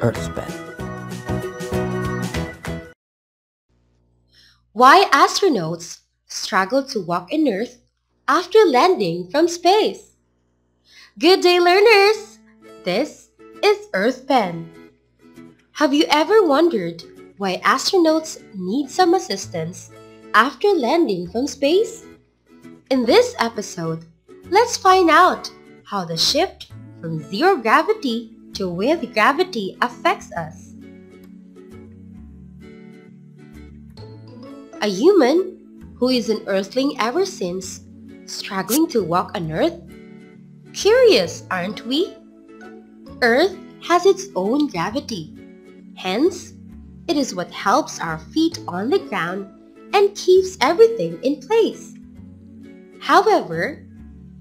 Earthpen. Why astronauts struggle to walk in Earth after landing from space. Good day, learners! This is Earthpen. Have you ever wondered why astronauts need some assistance after landing from space? In this episode, let's find out how the shift from zero gravity to with gravity affects us. A human who is an earthling ever since, struggling to walk on Earth? Curious, aren't we? Earth has its own gravity. Hence, it is what helps our feet on the ground and keeps everything in place. However,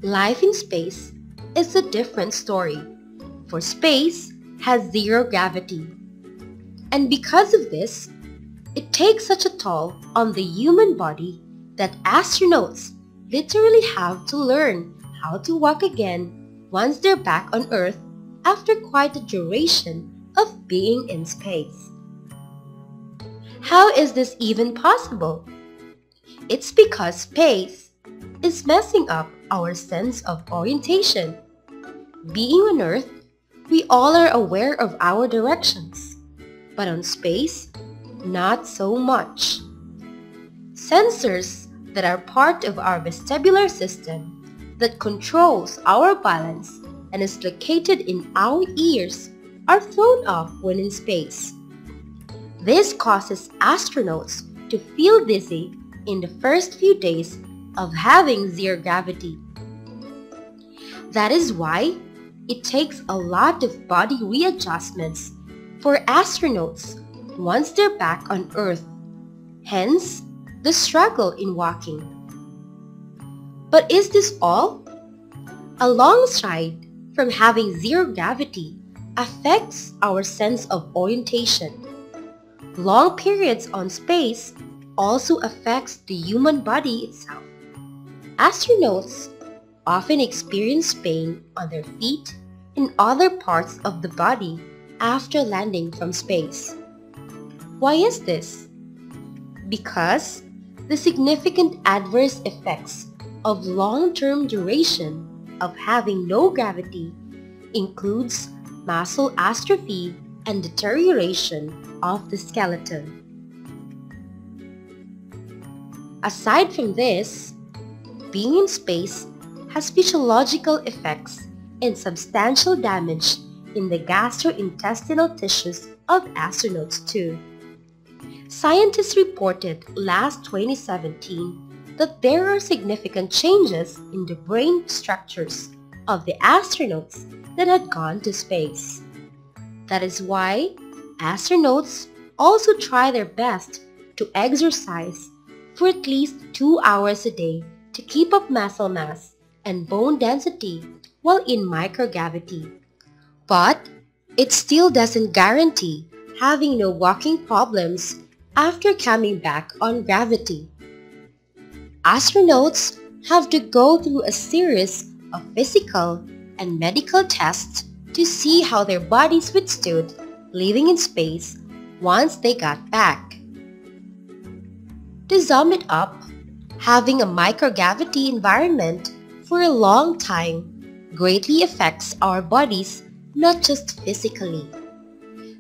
life in space is a different story, for space has zero gravity. And because of this, it takes such a toll on the human body that astronauts literally have to learn how to walk again once they're back on Earth after quite a duration of being in space. How is this even possible? It's because space is messing up our sense of orientation. Being on Earth, we all are aware of our directions. But on space, not so much. Sensors that are part of our vestibular system that controls our balance and is located in our ears are thrown off when in space. This causes astronauts to feel dizzy in the first few days of having zero gravity. That is why it takes a lot of body readjustments for astronauts once they're back on Earth. Hence, the struggle in walking. But is this all? A long stride from having zero gravity affects our sense of orientation. Long periods on space also affects the human body itself. Astronauts often experience pain on their feet and other parts of the body after landing from space. Why is this? Because the significant adverse effects of long-term duration of having no gravity includes muscle atrophy and deterioration of the skeleton. Aside from this, being in space has physiological effects and substantial damage in the gastrointestinal tissues of astronauts too. Scientists reported last 2017 that there are significant changes in the brain structures of the astronauts that had gone to space. That is why astronauts also try their best to exercise for at least two hours a day to keep up muscle mass and bone density while in microgravity. But it still doesn't guarantee having no walking problems after coming back on gravity. Astronauts have to go through a series of physical and medical tests to see how their bodies withstood living in space once they got back. To sum it up, having a microgravity environment for a long time greatly affects our bodies not just physically.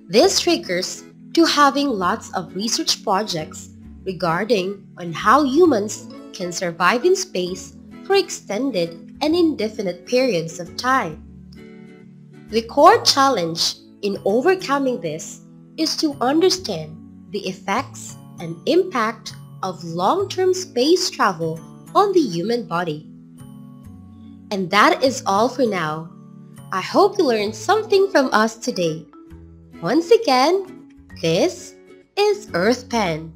This triggers to having lots of research projects regarding on how humans can survive in space for extended and indefinite periods of time. The core challenge in overcoming this is to understand the effects and impact of long-term space travel on the human body. And that is all for now. I hope you learned something from us today. Once again, this is Earth Pen.